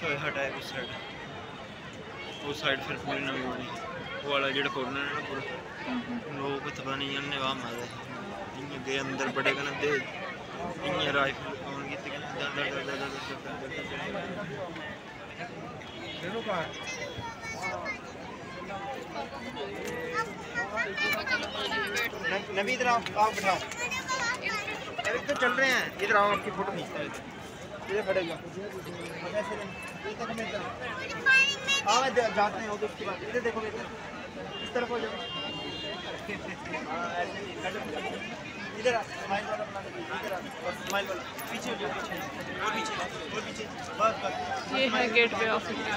तो हटाया उस साइड उस साइड फिर पूरी नवी बनी। वो वाला जो कॉर्नर है ना पूरा। हम्म। लोग पता नहीं हमने वाह मारे। इन गए अंदर बड़े कने दे। इन राइफल ऑन की नबी इधर आओ आओ बैठाओ। इधर चल रहे हैं। इधर आओ आपकी फ़ोटो खींचते हैं। इधर खड़े हाँ जाते हैं तो उसके बाद इधर देखो इस तरफ़ हो जाओ। हाँ। इधर स्माइल वाला पीछे पीछे। पीछे पीछे। बस बस। ये है gate of India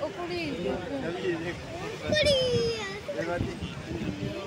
Oculillo. Oculillo.